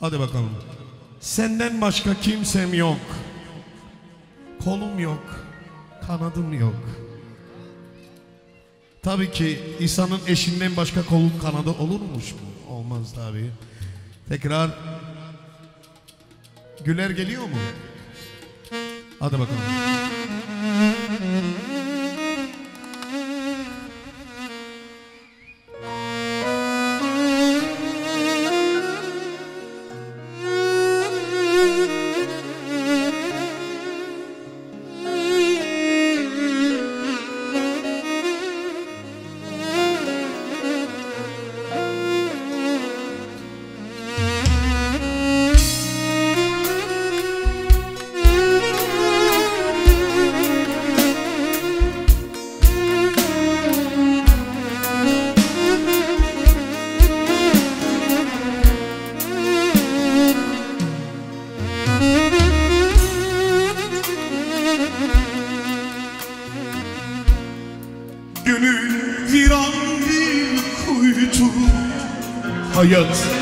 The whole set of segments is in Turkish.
Hadi bakalım. Senden başka kimsem yok. Kolum yok. Kanadım yok. Tabii ki İsa'nın eşinden başka kolun kanadı olurmuş mu? Olmaz tabii. Tekrar Güler geliyor mu? Hadi bakalım. Good.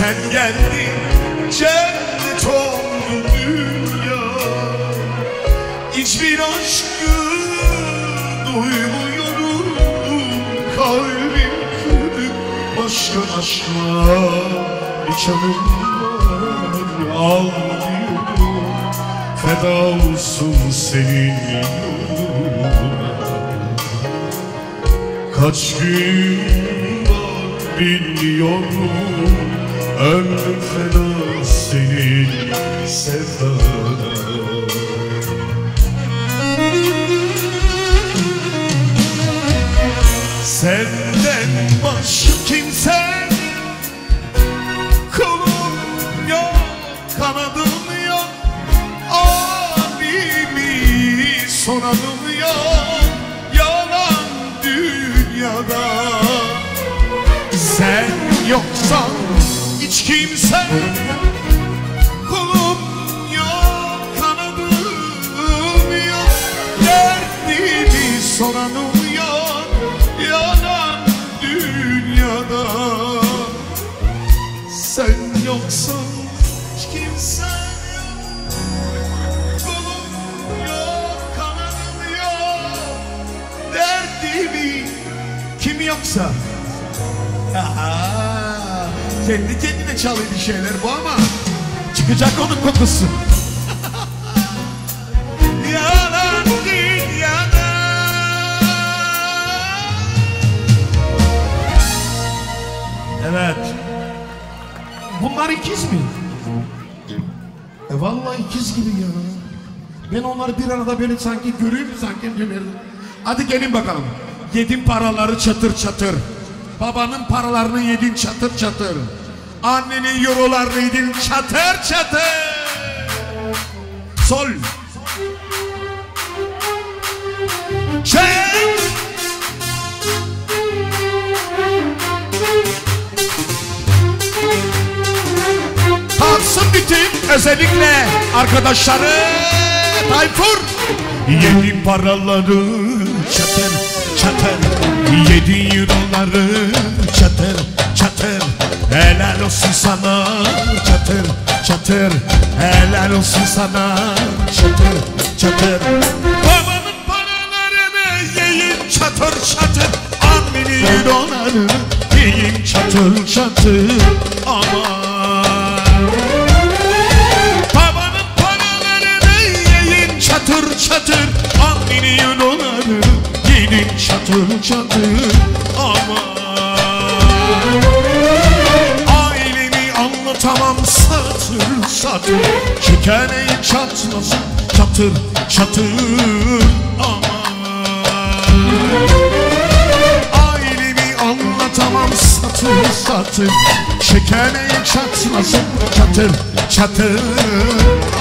Sen geldin cennet oldu dünya. Hiçbir aşkı duymuyorum Kalbim kırık başka aşkla Bir canım var ağlıyorum. Feda olsun senin yoluna. Kaç gün var bilmiyorum Ömrüm feda senin sevdana. Senden başka kimse Kolum yok, kanadım yok. Abimi soranım yok Yalan dünyada. Sen yoksan kimse. Kolum yok, kanadım yok. Derdimi soranım yok. Yalan dünyada. Sen yoksan hiç kimse yok. Kolum yok, kanadım yok. Derdimi kim yoksa? Aha, kendi kendine çalıyor şeyler bu ama çıkacak onun kokusu. Evet. Bunlar ikiz mi? E vallahi ikiz gibi ya. Ben onları bir arada böyle sanki görüyor sanki gömerdim. Hadi gelin bakalım. Yedin paraları çatır çatır. Babanın paralarını yedin çatır çatır. Annenin eurolarını çatır çatır. Sol. Çek. Tatsın bütün özellikle arkadaşları Tayfur. Yedi paraları çatır çatır Yedi euroları çatır çatır Helal olsun sana çatır çatır. Helal olsun sana çatır çatır. Babanın paralarını yiyin çatır çatır. Annenin eurolarını yiyin çatır çatır. Aman. Babanın paralarını yiyin çatır çatır. Annenin onları yiyin çatır çatır. Aman Anlatamam satır satır. Şekereyi çatlasın çatır çatır. Aman. Ailemi anlatamam satır satır. Şekereyi çatlasın çatır çatır.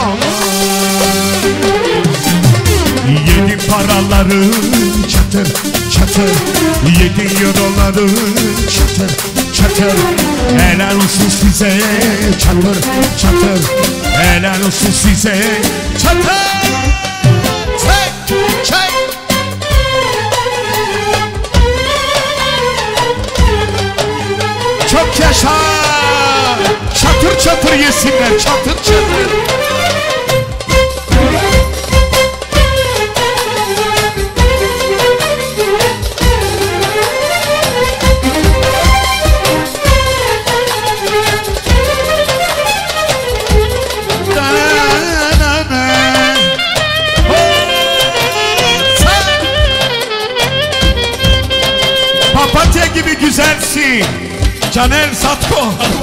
Aman. Yedi paraları çatır çatır Yedi euroları çatır çatır. Helal olsun size çatır çatır. Helal olsun size çatır. Çek. Çok yaşa. Çatır çatır yesinler çatır çatır Caner Satko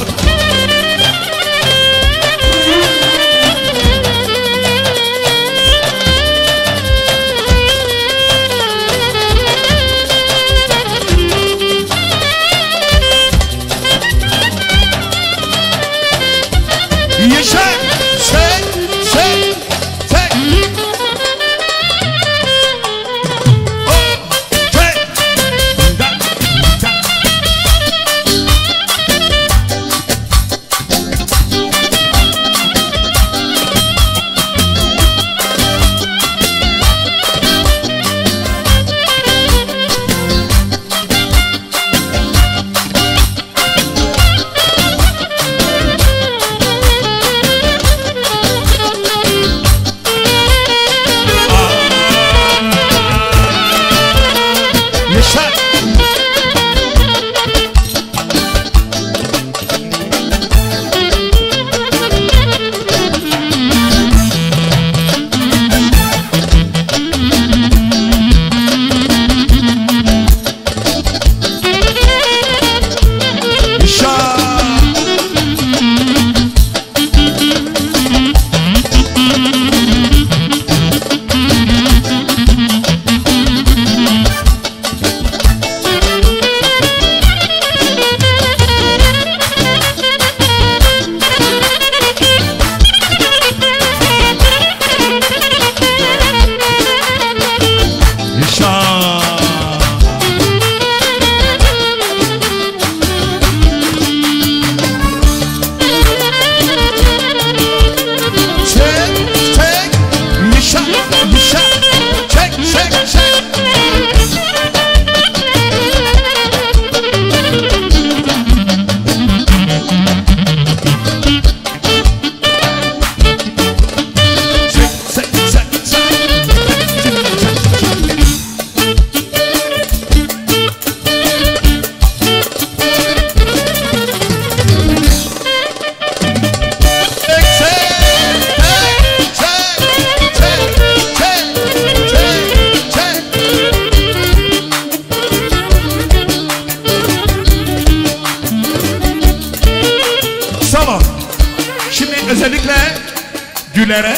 Güler'e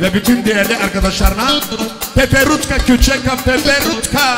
ve bütün değerli arkadaşlarına Peperutka Küçeka Peperutka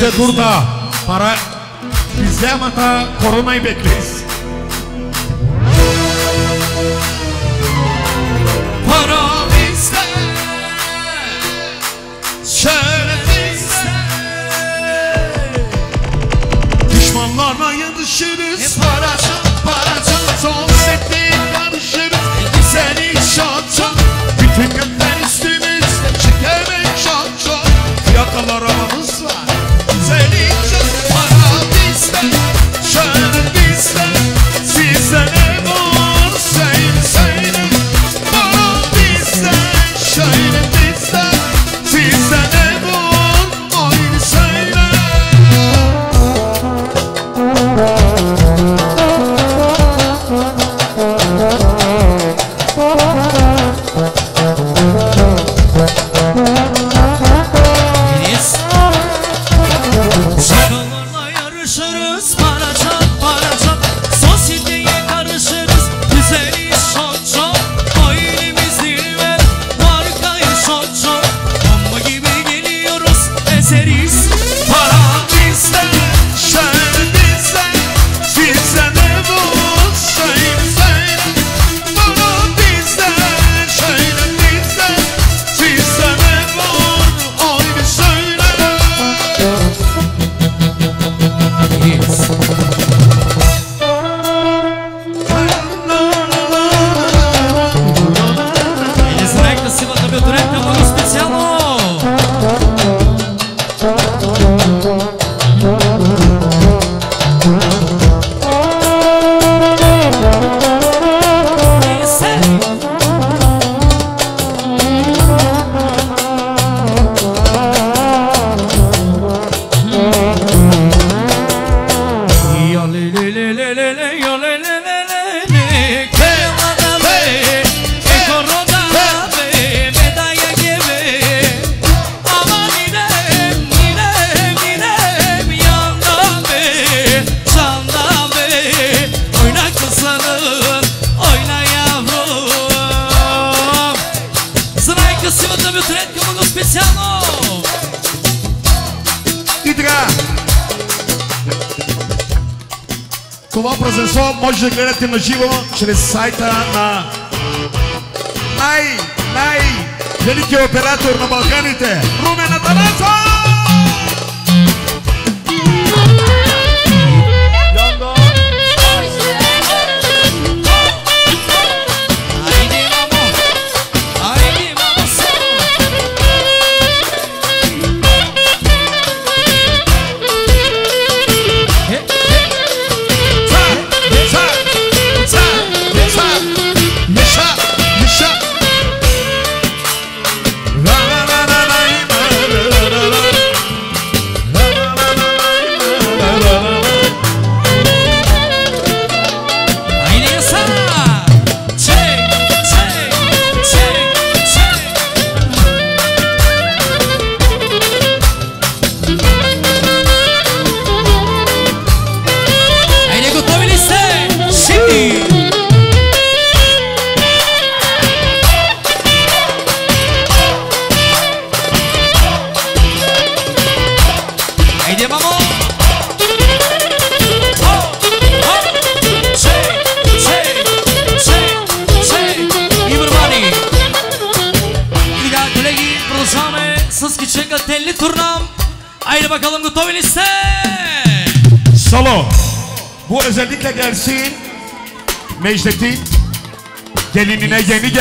bize dur da para bize ama da koronayı bekleriz.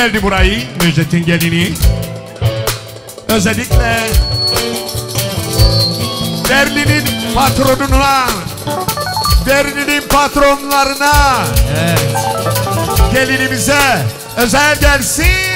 Geldi burayı. Necdet'in gelini. Özellikle Berlin'in patronuna Berlin'in patronlarına Gelinimize özel gelsin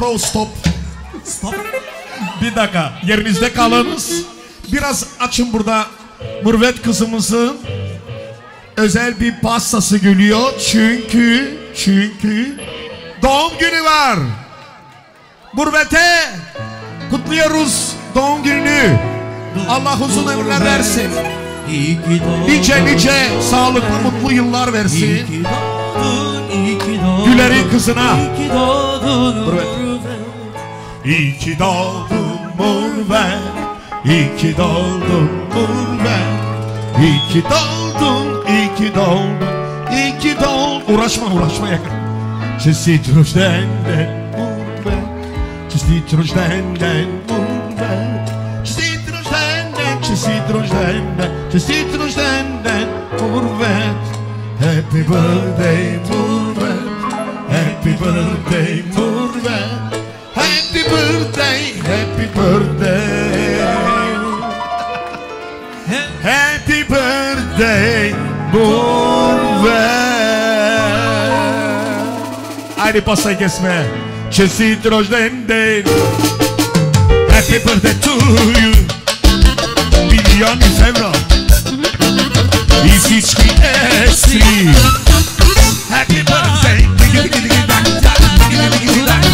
bro stop. Stop. Bir dakika yerinizde kalınız. Biraz açın burada Mürvet kızımızın özel bir pastası gülüyor. Çünkü, çünkü doğum günü var. Mürvet'e kutluyoruz doğum gününü. Allah uzun ömürler versin. Nice nice sağlıklı mutlu yıllar versin. Güllerin kızına. İyi ki doğdun Murven. İyi ki doğdun Murven. İyi ki doğdun Murven. İyi ki doğdun, iyi ki doğdun, iyi ki doğdun. Uğraşma, uğraşma yakın. Çizgi çırışten de Murven. Çizgi çırışten de Murven. Çizgi çırışten de, çizgi çırışten de, de Murven. Happy birthday Murven. Happy birthday Murve Happy birthday Happy birthday. Happy birthday Murve Ajde postaj kesme. Që si të Happy birthday to you. Bilion i zemro I si qki Happy birthday. Giddy, giddy, that.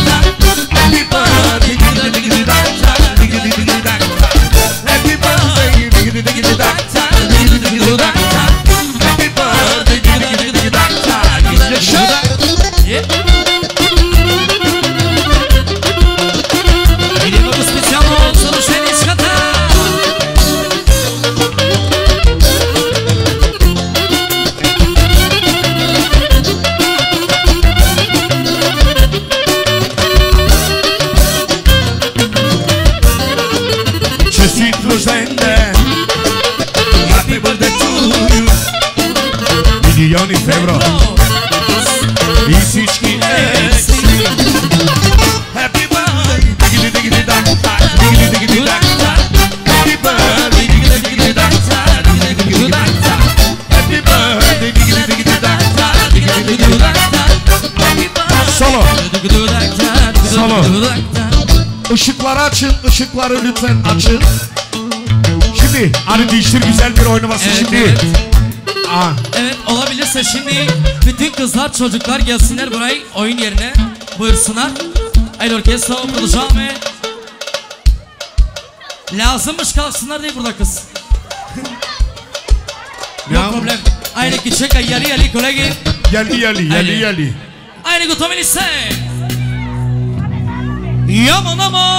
Işıkları açın, ışıkları lütfen açın. Şimdi hani değiştir güzel bir oynaması evet, şimdi. Evet. Aa. evet olabilirse şimdi bütün kızlar çocuklar gelsinler burayı oyun yerine buyursunlar. El orkestra kurulacağım ve lazımmış kalsınlar değil burada kız. no problem. Aire que checa y ali ali colegi. Yali yali yali yali. Aire que tomen 要么那么。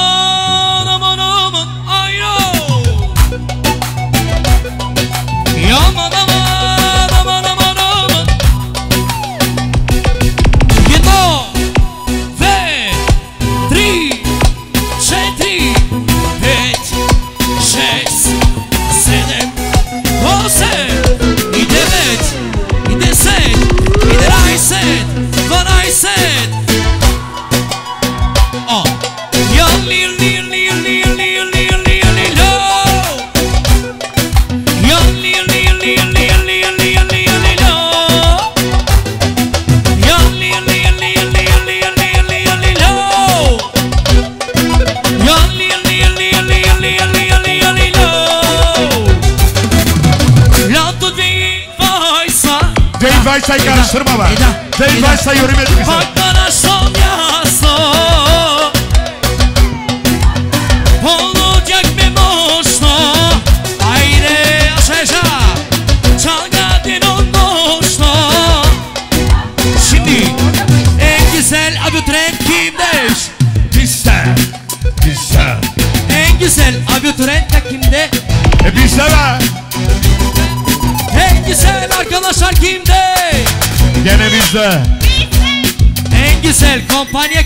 bize. En güzel kompanya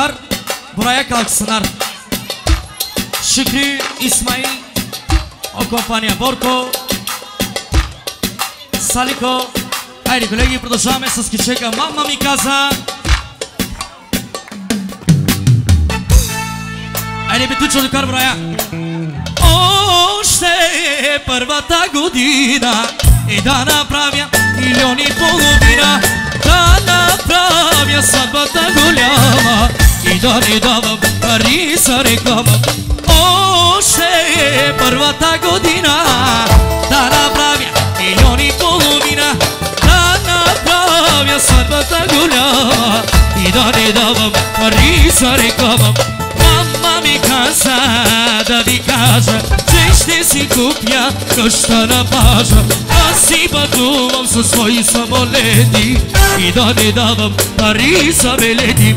çocuklar buraya kalksınlar. Şükrü, İsmail, o компания Борко, Салико. Хайде, колеги, продължаваме с кичека. Мама ми каза. Хайде, бе, чужикар броя. Още е първата година и да направя милиони половина. Да направя сватбата голяма doni dom Pari sare kom Oše je prva ta godina Da napravja milioni polovina Da napravja svadba ta goljava I doni dom Pari sare kom Mama mi kaza da ti kaza ce si kupja to šta na paža Da si baduvam sa svoji samoleti I da ne davam Pari sa veletim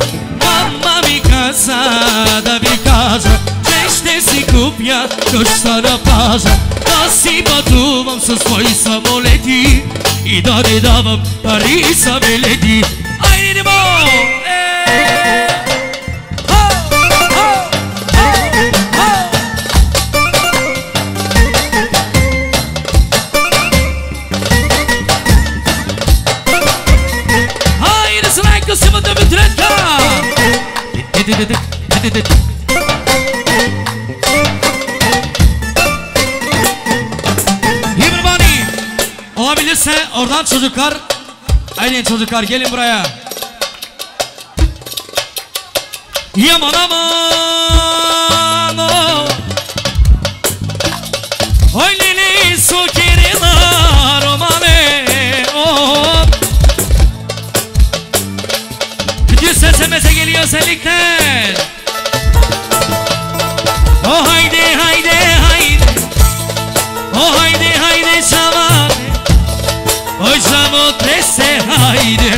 Мама ми каза да ви кажа, че ще си купя къща на плажа. Аз си пътувам със свои самолети и да не давам пари за билети. İbrahim olabilirse oradan çocuklar Aynen çocuklar gelin buraya. Yaman aman geliyor özellikler Oh haydi haydi haydi. Oh haydi haydi çaman Hoy siamo tresse haydi.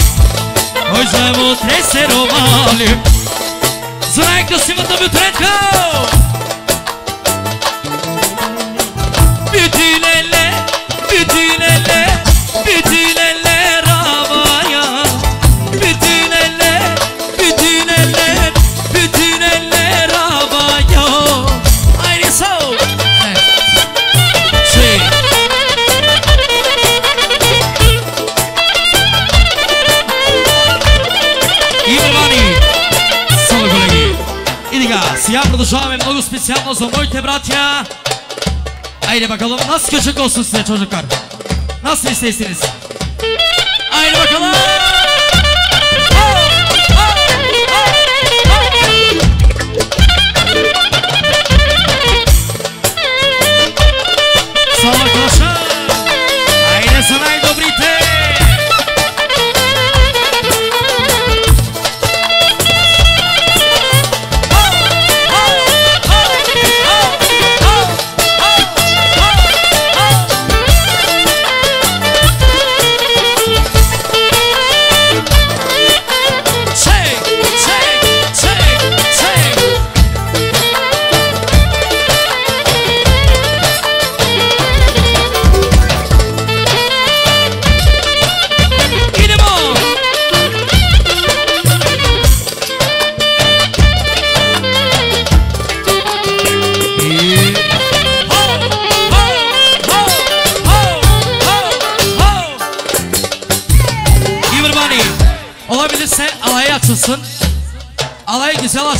Hoy siamo tresse romali Zrajko simata bütrenko Bütün Isyan olsun Boyte Bratya. Haydi bakalım nasıl köşek olsun size çocuklar. Nasıl istersiniz? Haydi bakalım.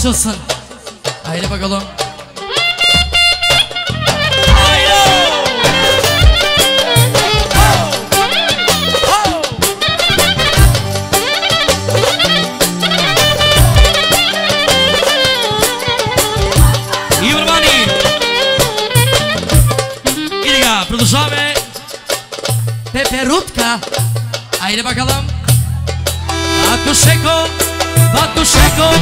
açılsın. Haydi bakalım. Haydi! İbrahim İlga, продолжаваме. Пеперутка. Haydi bakalım. Batuşeko, Batuşeko,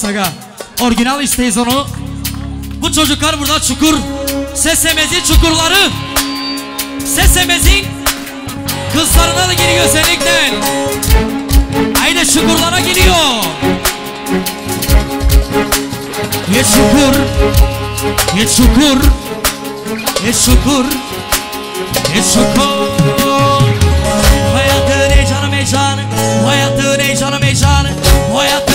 Abbas Aga Orijinal isteyiz onu Bu çocuklar burada çukur. Sesemezi çukurları. Sesemezin Kızlarına da giriyor seninle. Aynı çukurlara giriyor. Ne çukur? Ne çukur? Ne çukur? Ne çukur? Hayatın heyecanı mecanı. Hayatın heyecanı mecanı. Hayatın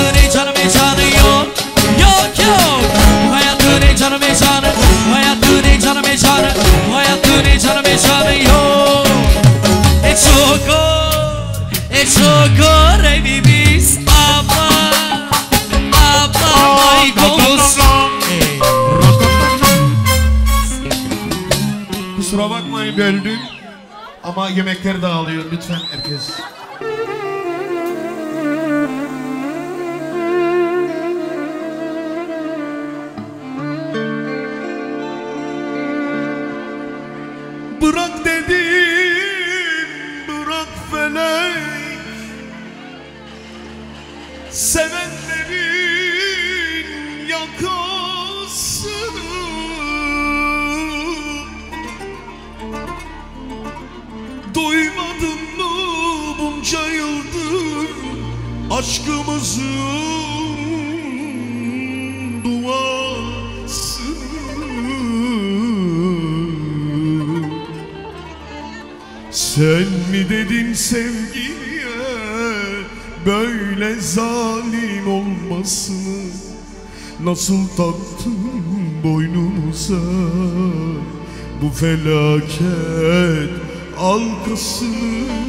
Ama yemekleri dağılıyor lütfen herkes. sevgiye böyle zalim olmasını Nasıl taktın boynumuza? Bu felaket alkısını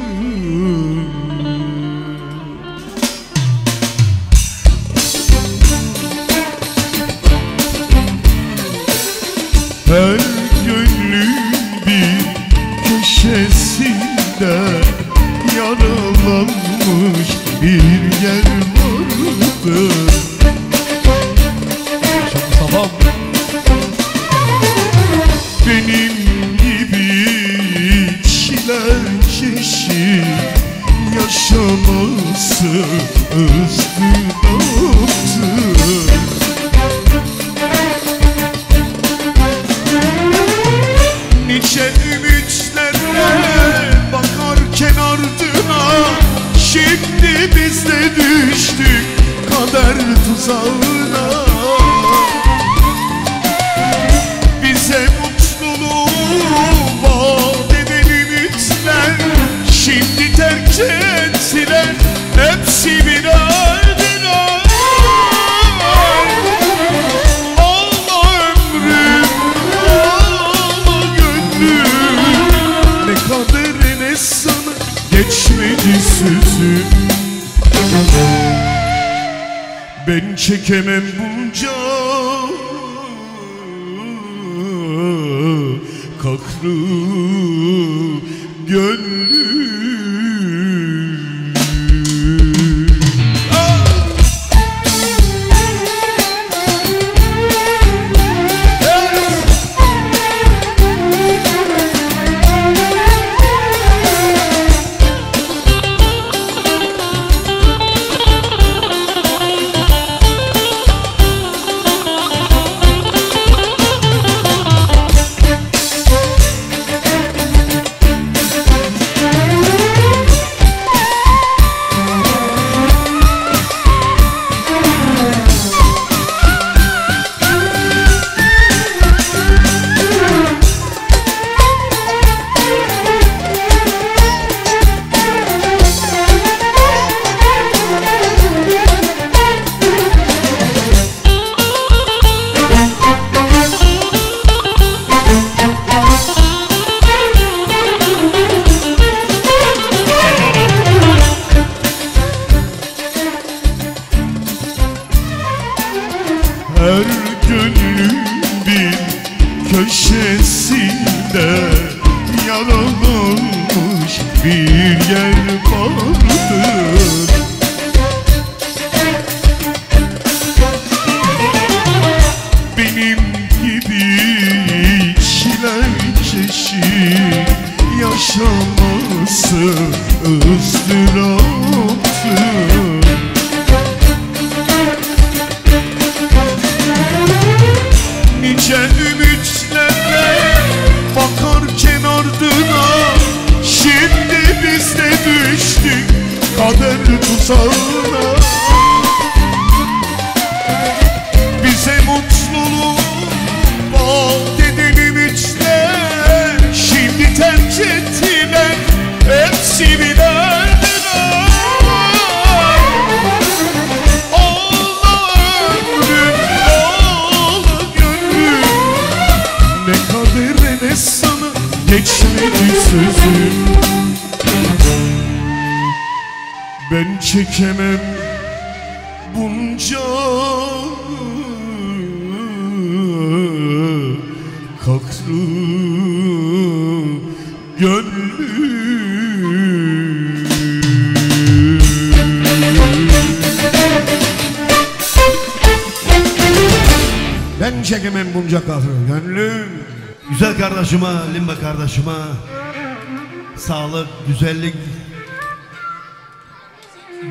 güzellik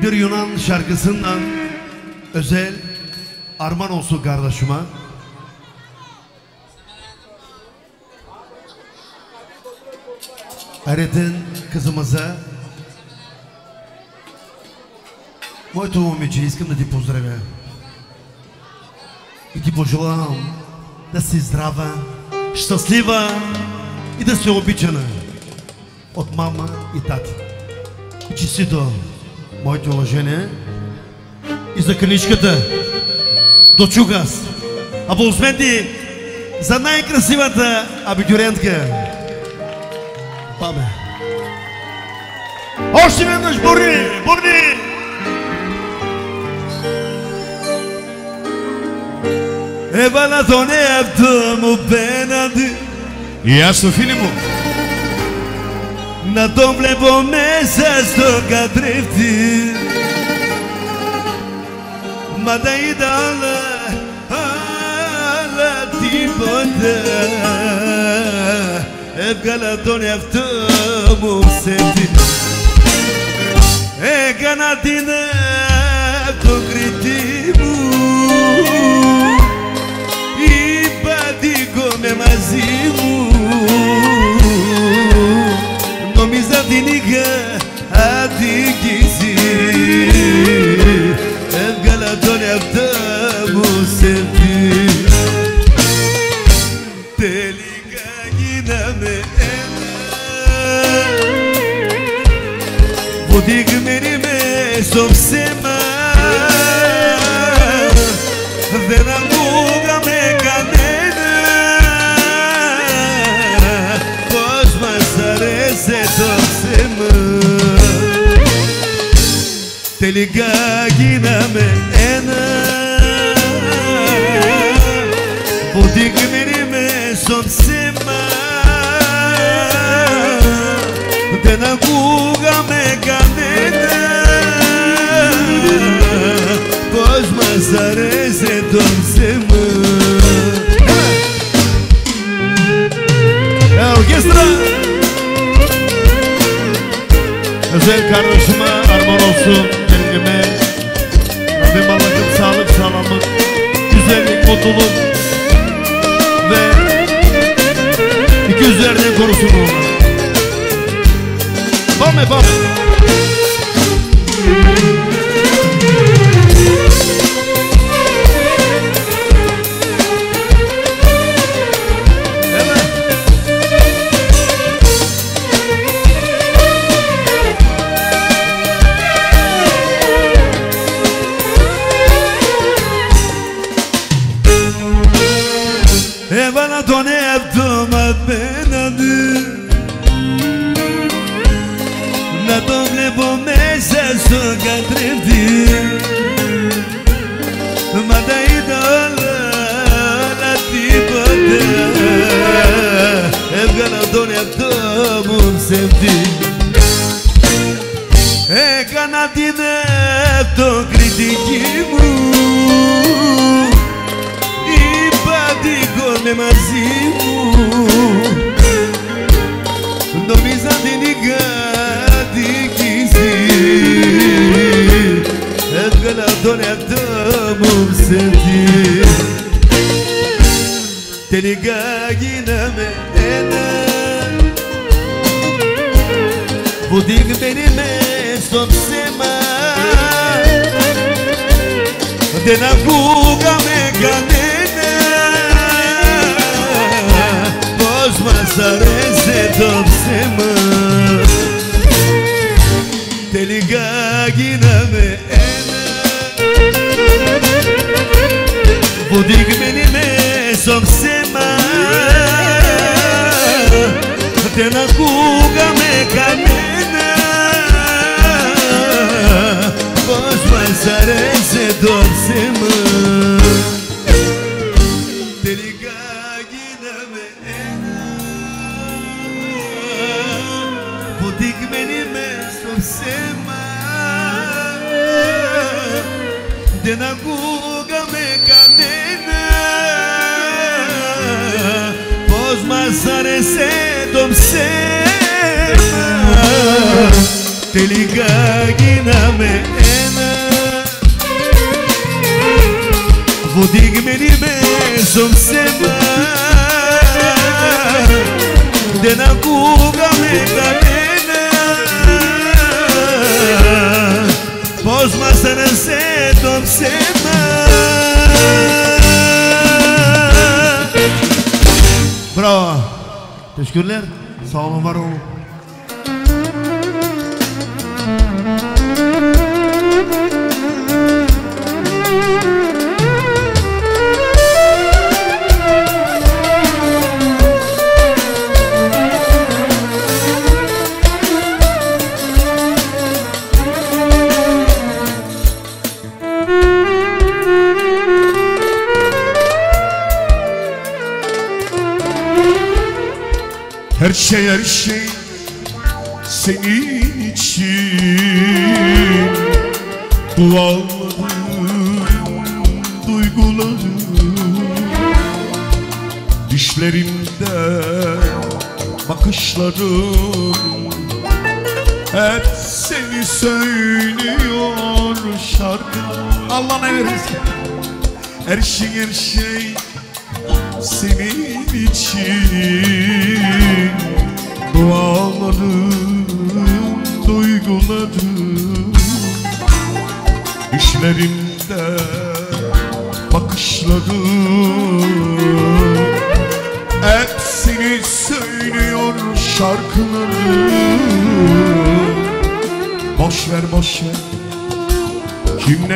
bir Yunan şarkısından özel armağan olsun kardeşime. Ayrıca kızımıza Моето момиче, искам да ти поздравя и ти пожелавам да си здрава, щастлива и да си обичана от мама и тати. Честито, моите уважения и за книжката до Чугас. Аплодисменти за най-красивата абитурентка. Паме. Още веднъж бурни, бурни! Ева на тоне автомобенади. И аз Филипов. Να τον βλέπω μέσα στο καθρέφτη. Μα τα είδα όλα, άλλα τίποτα. Έβγαλα τον εαυτό μου ψεύτη Έκανα την αποκριτή μου. Είπα με μαζί μου took kardeşime armağan olsun kendime. Rabbim Allah'ım sağlık, sağlamlık, güzellik, mutluluk Ve iki üzerine korusun onu Bame bame Βουδείγμενοι μες στο ψέμα. Δεν ακούγαμε κανένα. Πως μας άρεσε το ψέμα. Τελικά γίναμε ένα. Βουδείγμενοι μες στο ψέμα. Δεν ακούγαμε κανένα Pozma sana sedom sema. Bravo. Teşekkürler. Sağ olun var olun. Şey her şey senin için. Dualarım, duygularım Düşlerimde bakışlarım Hep seni söylüyor şarkı Allah ne verirse Her şey her şey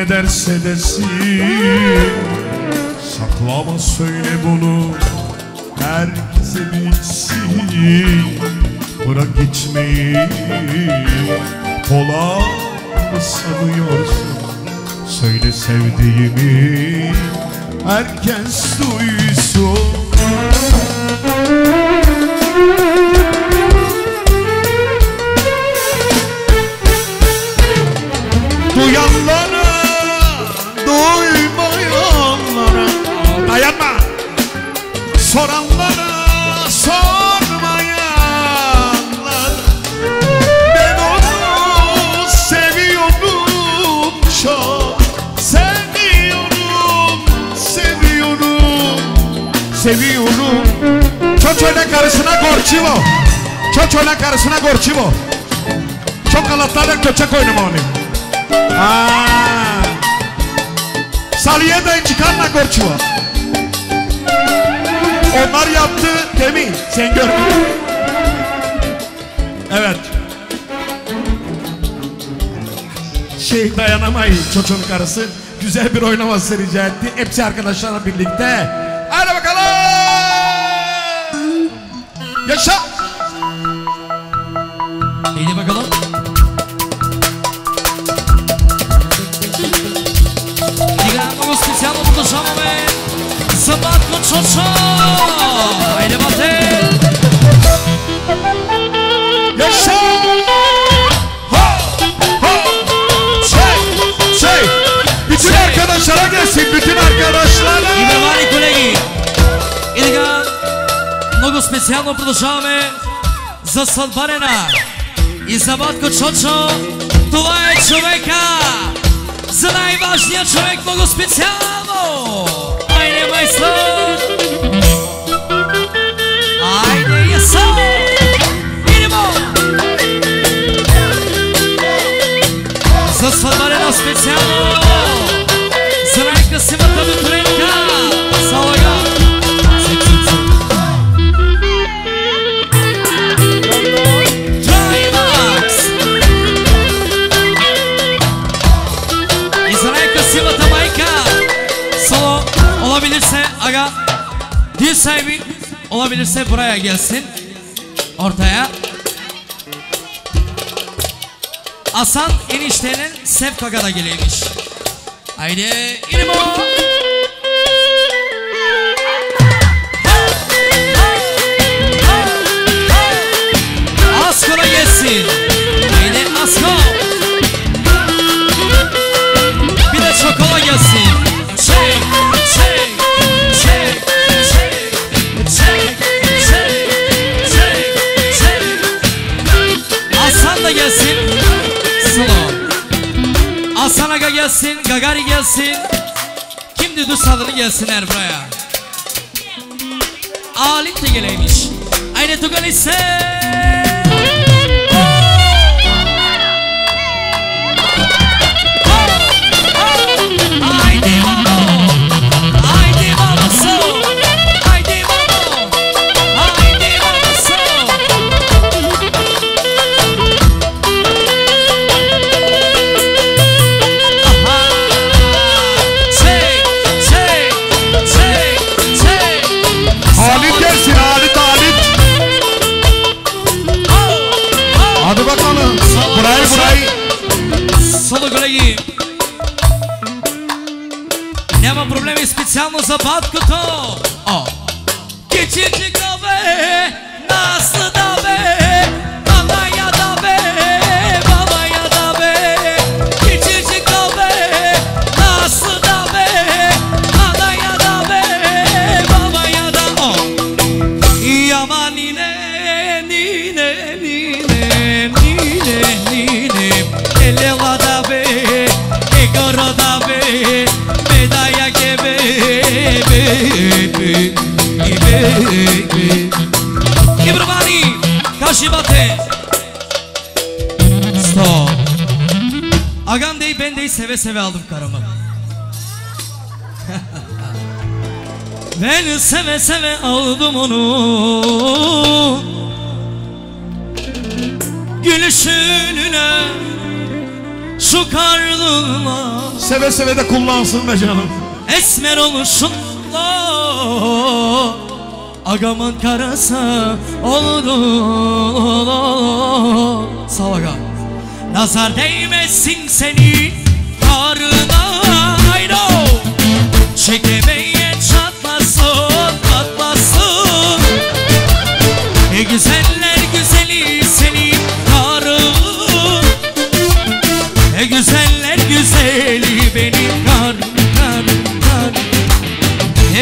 ne derse desin. Saklama söyle bunu Herkese bilsin. Bırak gitmeyi Pola mı sanıyorsun? Söyle sevdiğimi herkes duysun alatlarla köçek oynama onu Aa. Saliye de çıkanla gorçivo Onlar yaptı demin sen görmedin Evet şey dayanamayın çocuğun karısı güzel bir oynaması rica etti. Hepsi arkadaşlarla birlikte. Hadi bakalım. Yaşa. Специално продължаваме за съдбарена и за Батко Чочо. Това е човека за най-важния човек, много специално! Айде, майстор! Айде, яса! Идемо! За съдбарена специално! За най-красивата докторенка! Sahibi olabilirse buraya gelsin. Ortaya. Hasan eniştenin Sefkaga'da geleymiş. Haydi İlmo gelsin, Gagari gelsin Kim düdü sadını gelsinler buraya. Alit de geleymiş. Aynı Tugan ise मुसब्बात को be, be İbrahani, Kaşibate. Stop. Agam dey ben dey seve seve aldım karımı Ben seve seve aldım onu. Gülüşününe Şu karnına Seve seve de kullansın be canım. Esmer Agamın karısı oldu. Lo Sağ aga. Nazar değmesin seni Karına Hayro.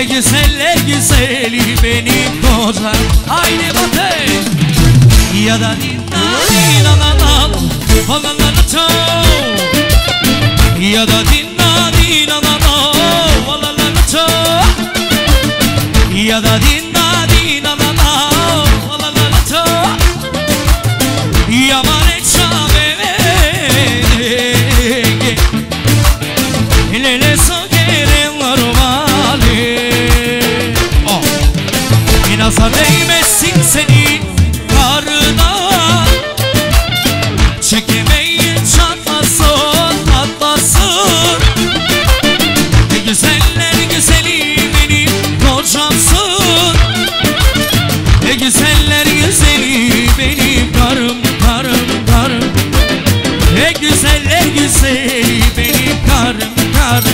Ne güzeller güzeli benim kocam Haydi batı Ya da dinlan inanamam Olanlara çok. Ya da dinlan inanamam Olanlara çok. Ya da dinlan से बेकार कर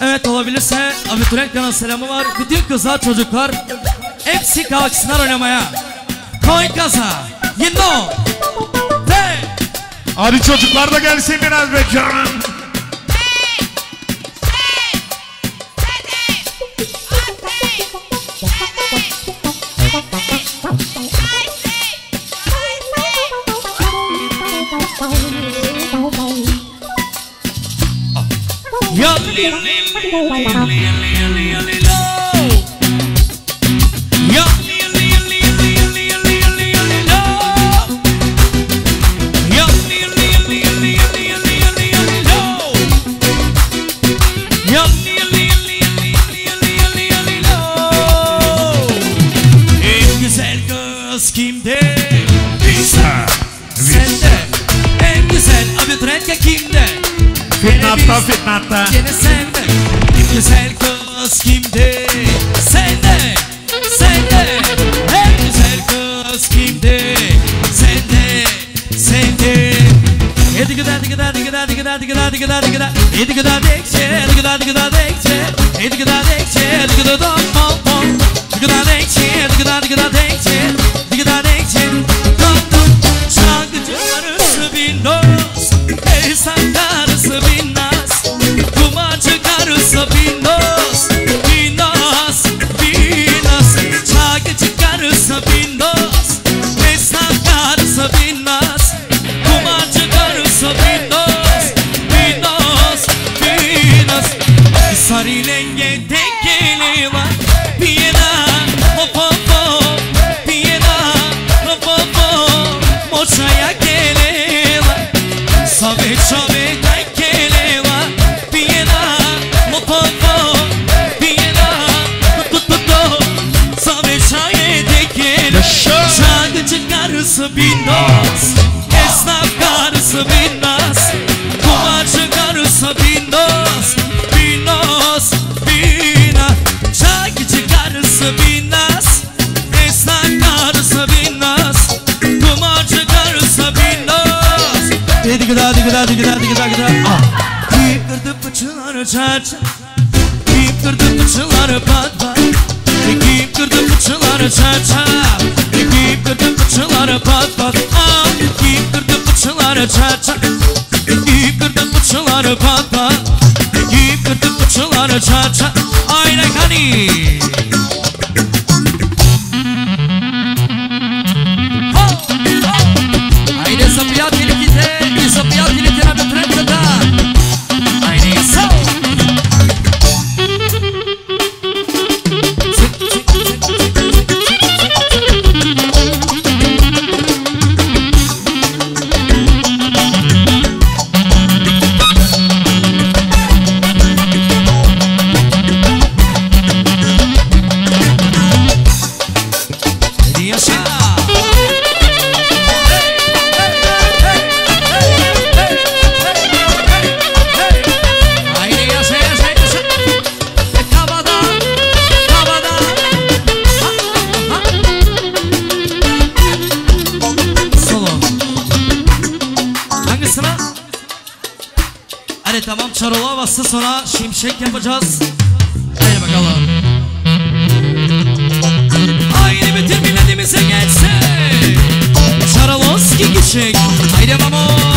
Evet olabilirse Ahmet Ürenka'nın selamı var. Bütün kızlar çocuklar hepsi kalksınlar oynamaya. Koy kaza. You. Hey. Hadi çocuklar da gelsin biraz be canım. Yum, yum, yum, yum, yum. az sonra şimşek yapacağız. Hadi bakalım. Aynı bitir milletimize geçsin. Çaravoski gidecek. Haydi vamos.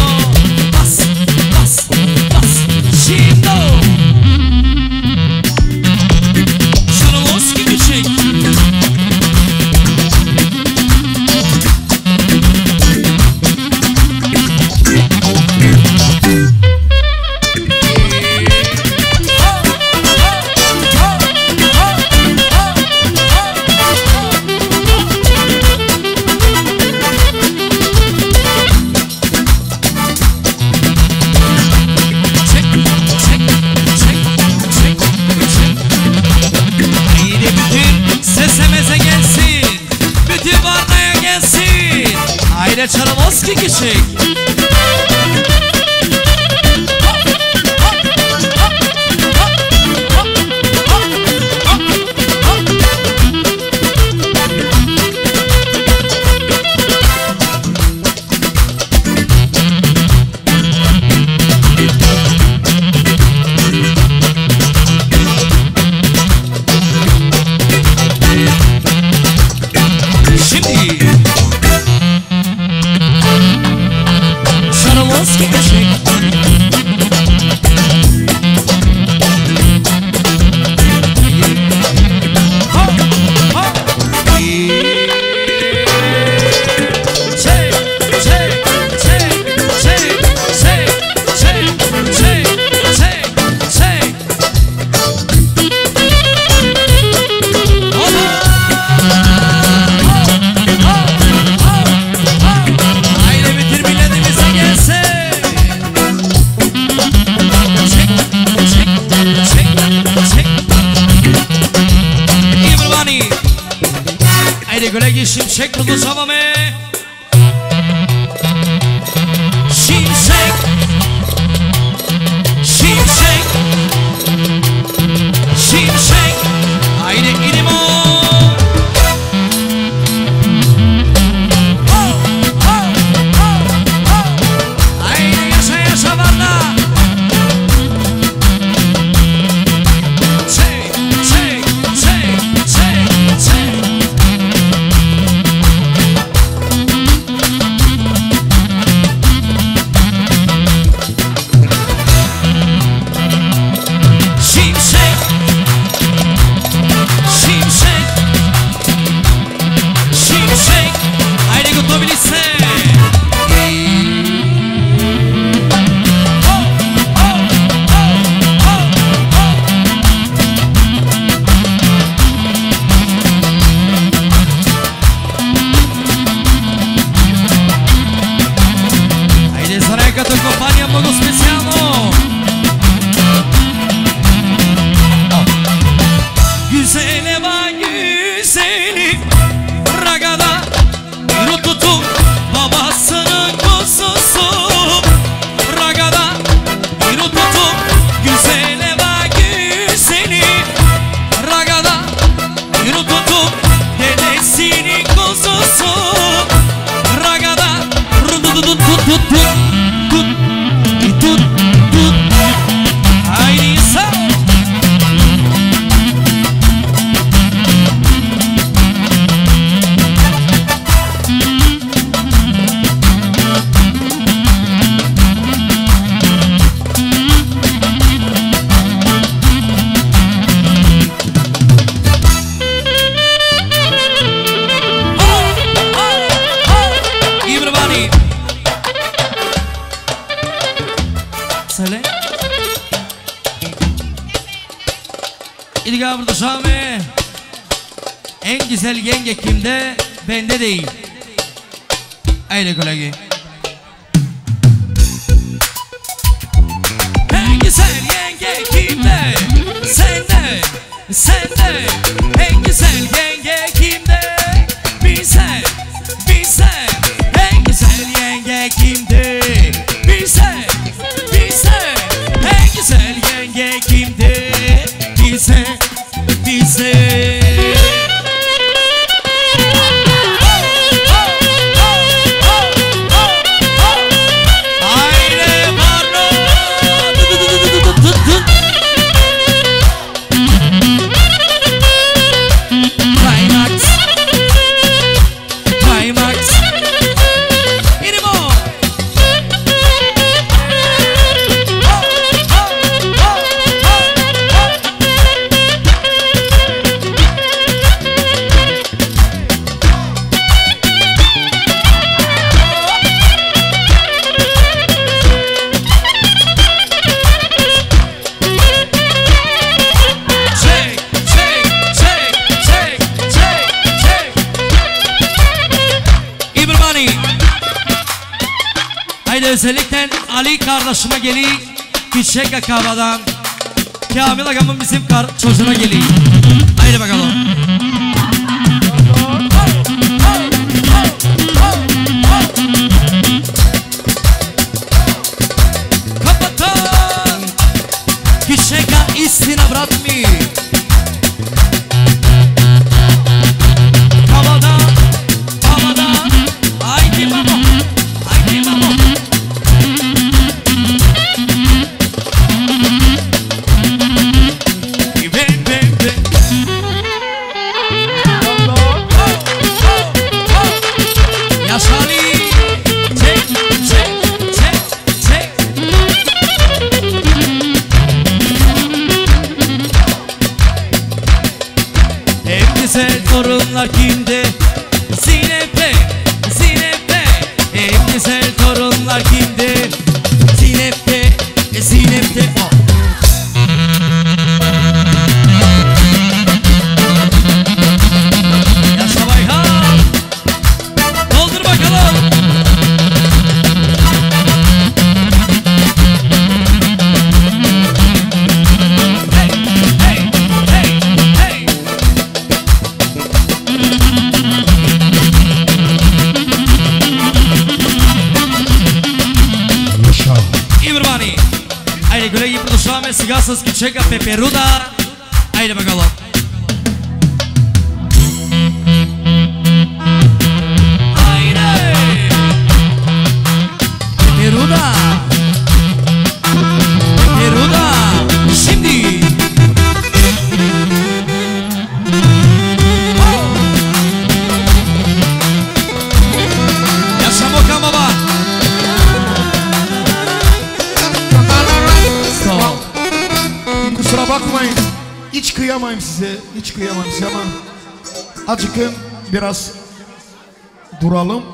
Havada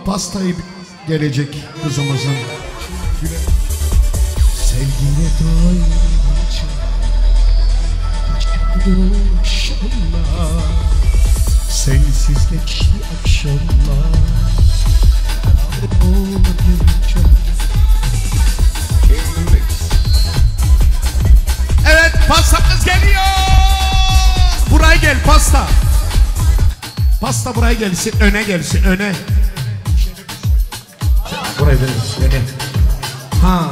Abbas Tayyip gelecek kızımızın. Sevgine dair akşamlar. Sensizdeki akşamlar. Olmayacak Evet pastamız geliyor. Buraya gel pasta. Pasta buraya gelsin öne gelsin öne ederiz. Evet. Ha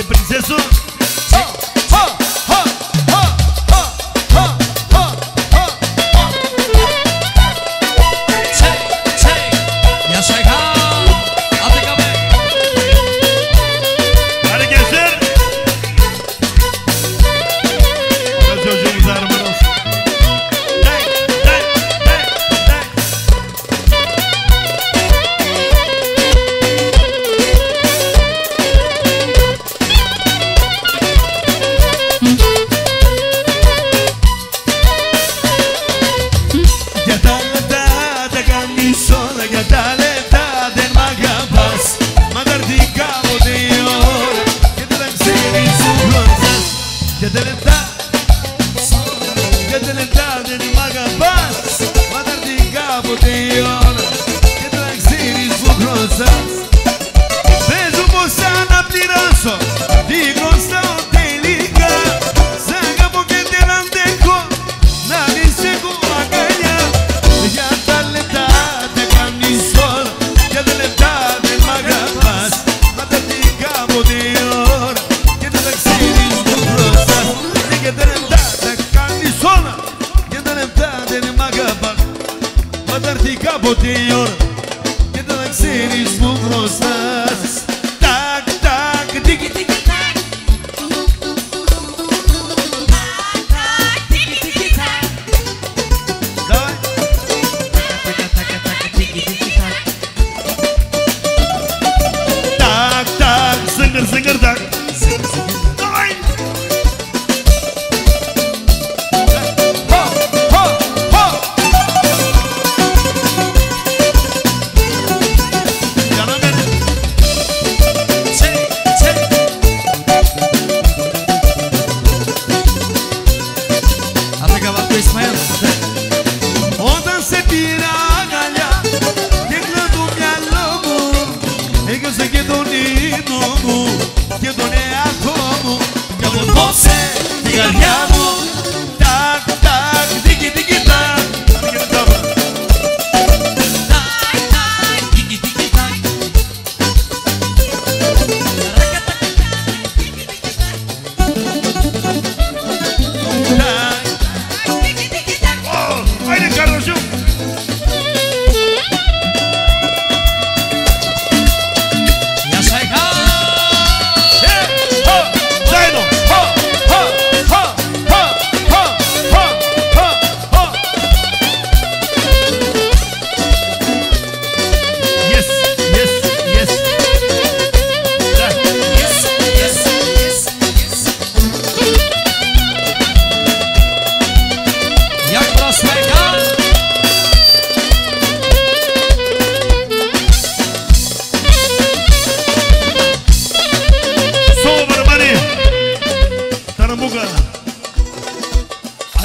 ser princeso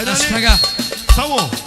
hadi aga. Samo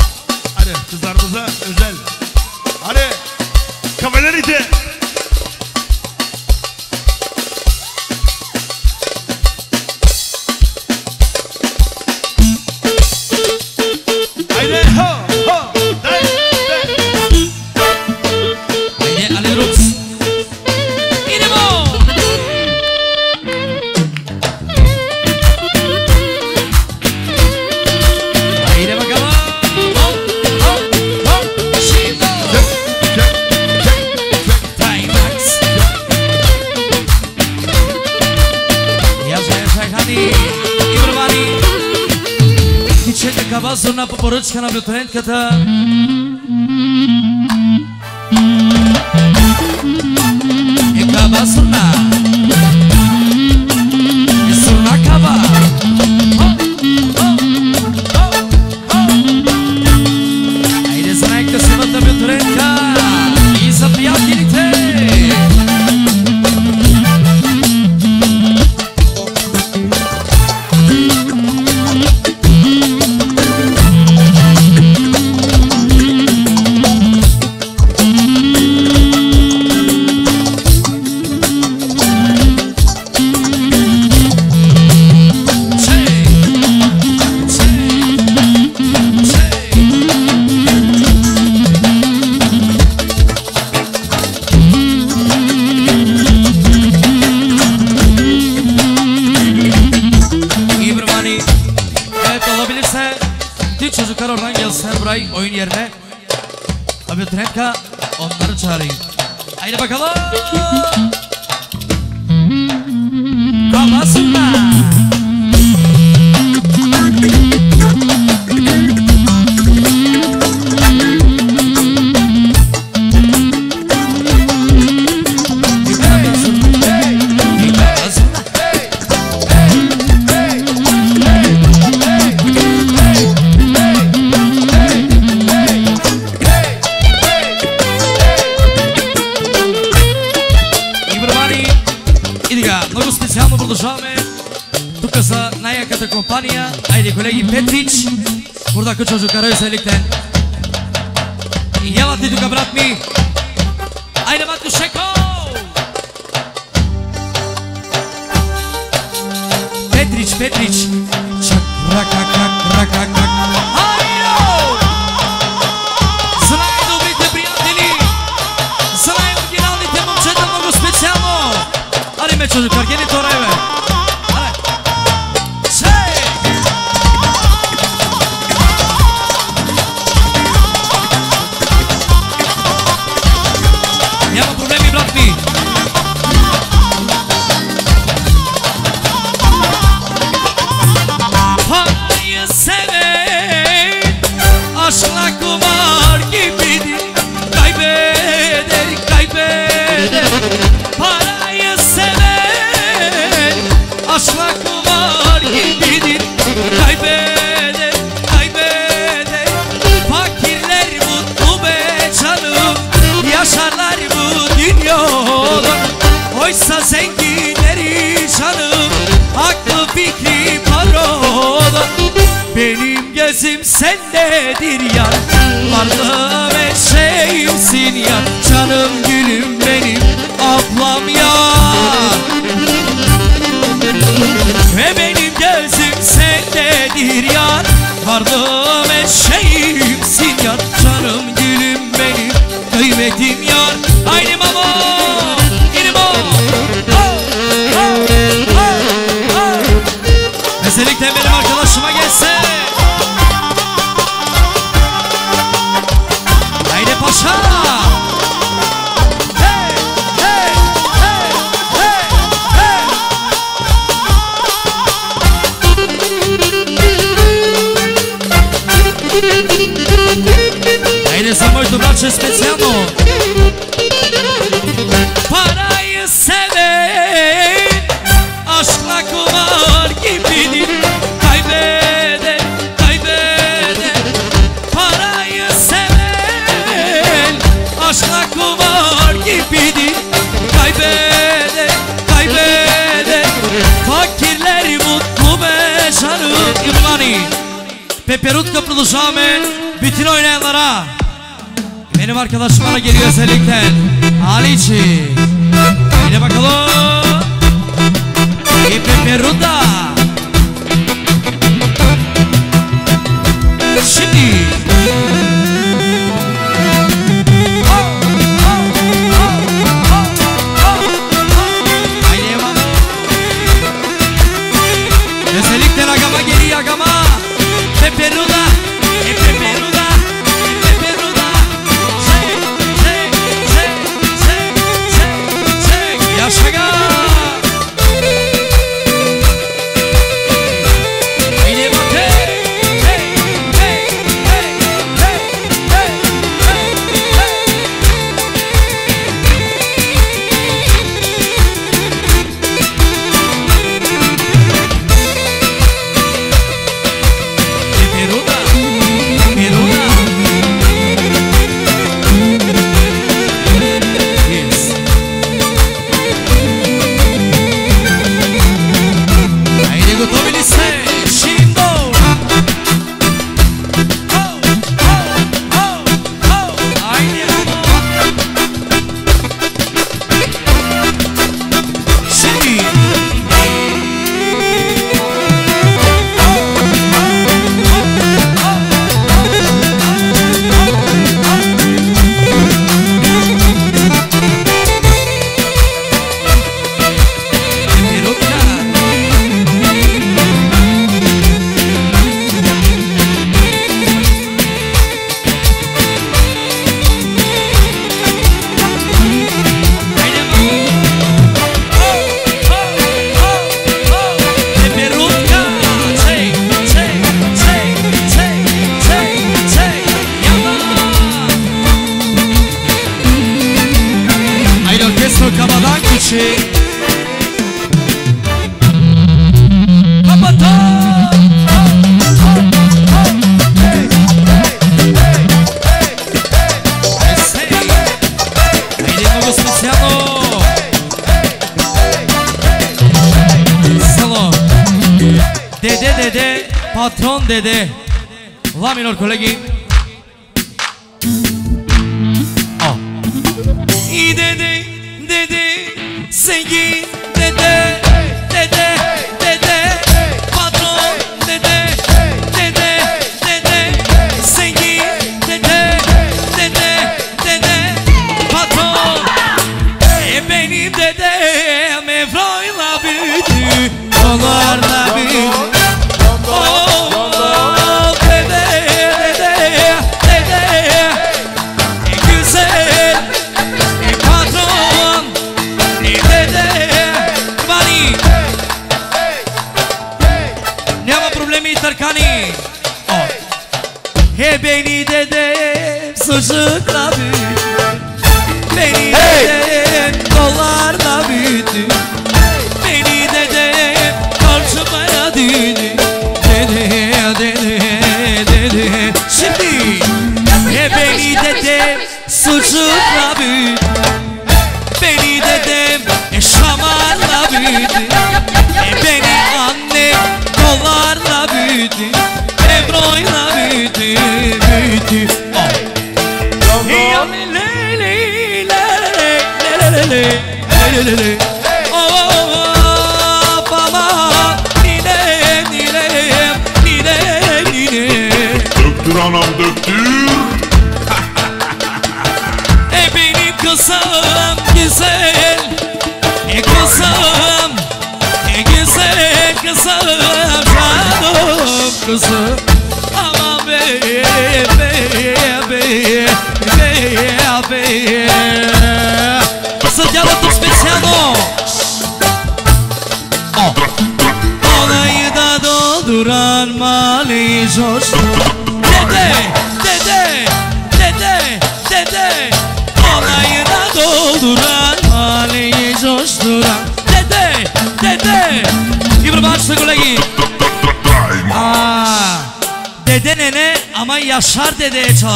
شنب طهين كتاب.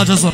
alacağız sonra.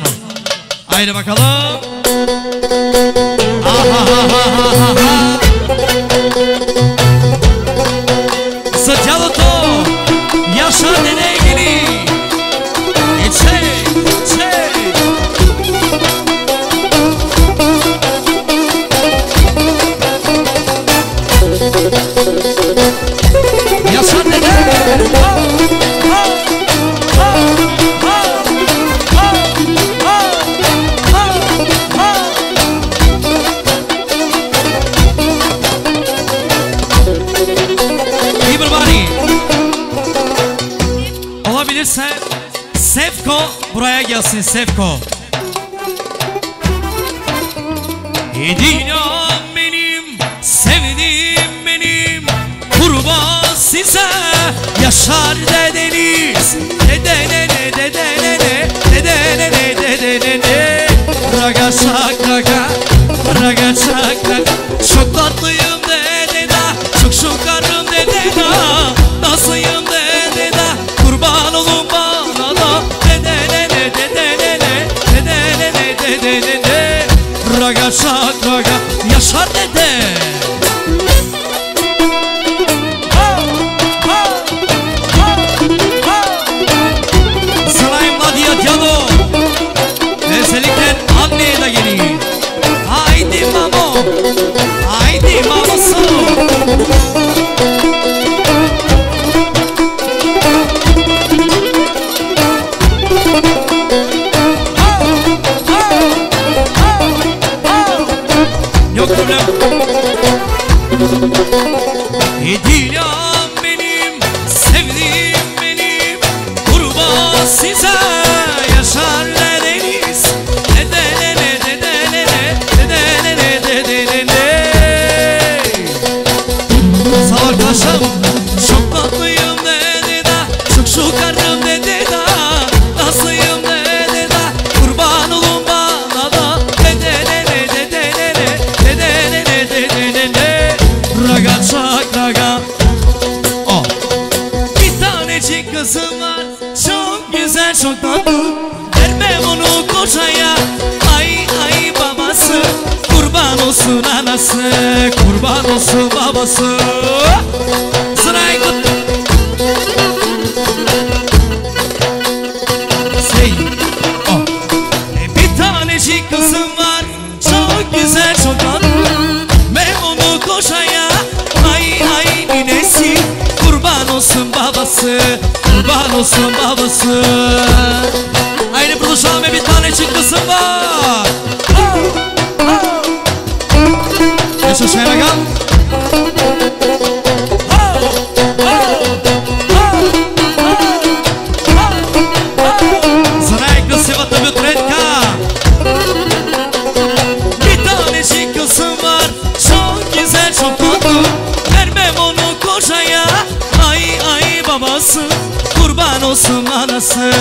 anası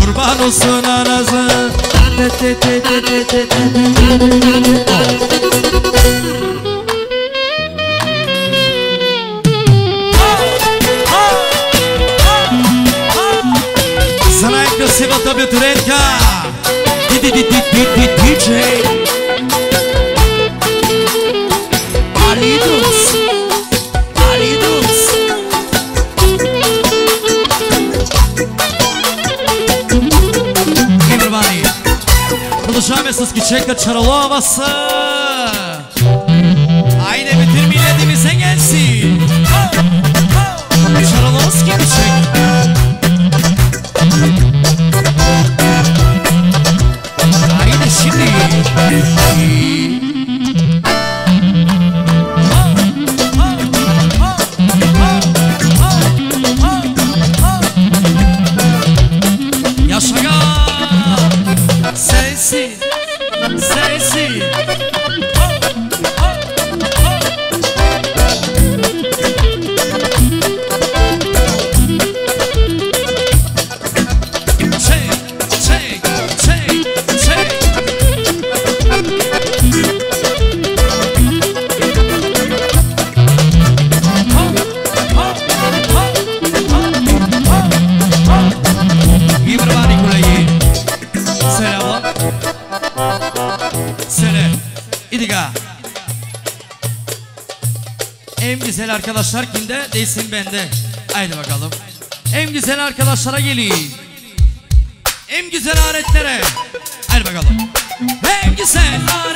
Kurban olsun anası Znajka si v tebe trenka DJ Alito Mesut Küçük'le Çaralı havası Haydi bitir milletimize gelsin. Arkadaşlar kimde? Değilsin bende. Haydi bakalım. En güzel arkadaşlara geleyim. En güzel aletlere. Haydi bakalım. En güzel aletlere.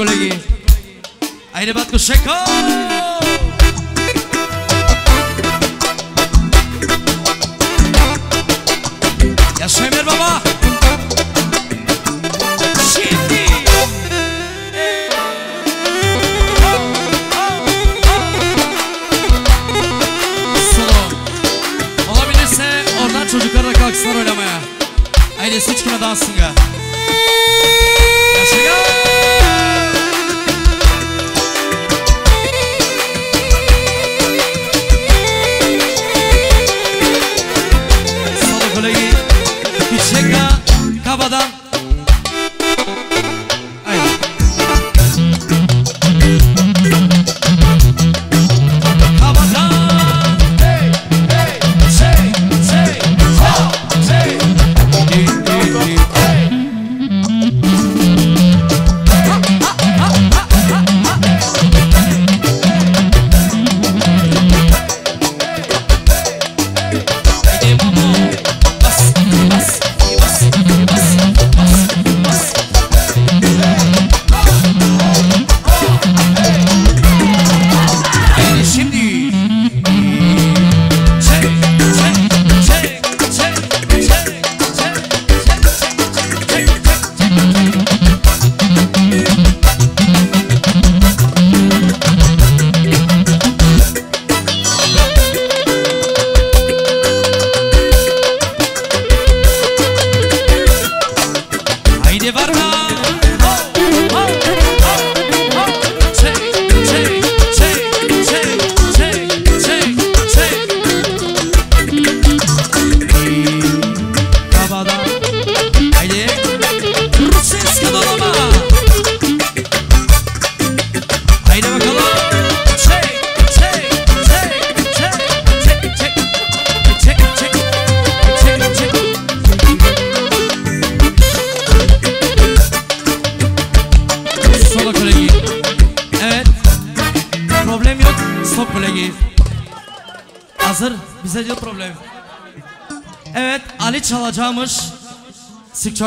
colegui.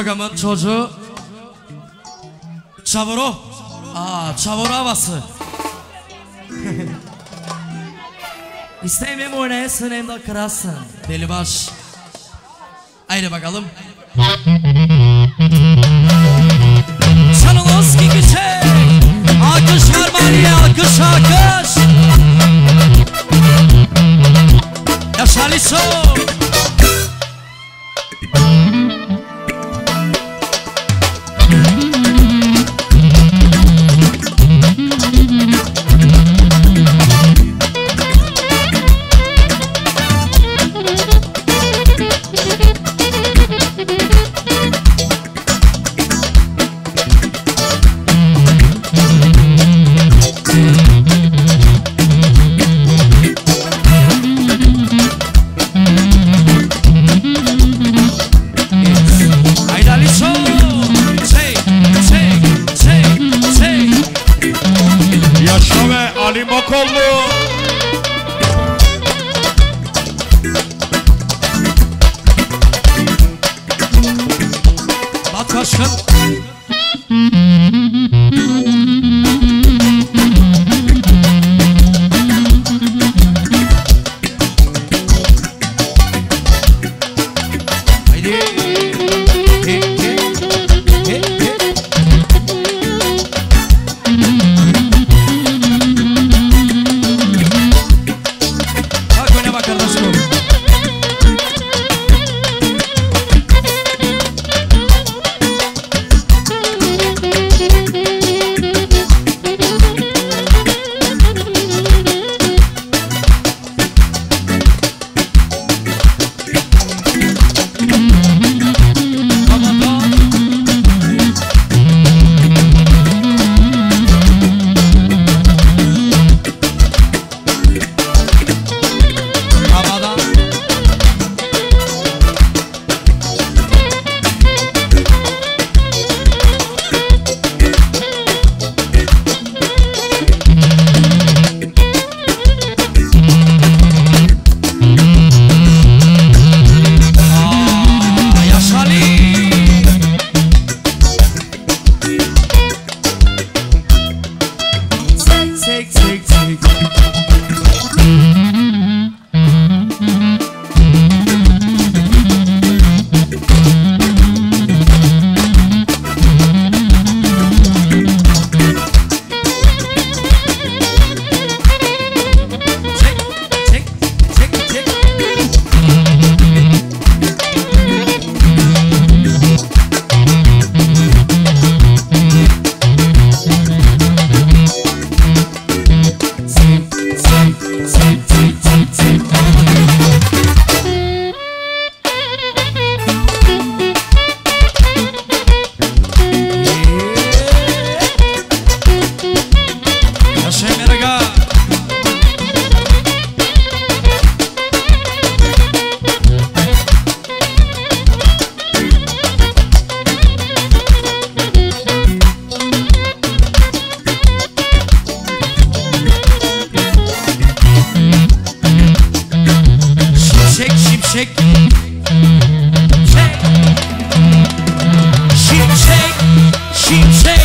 Karagamın çocuğu. Çavuru Aa, Çavuru havası. İsteyim hem oynayasın hem de kırasın Deli baş Haydi bakalım. Çanıloski güçek Alkış var Maliye alkış alkış. Yaşar Lisson shake, she shake, she shake.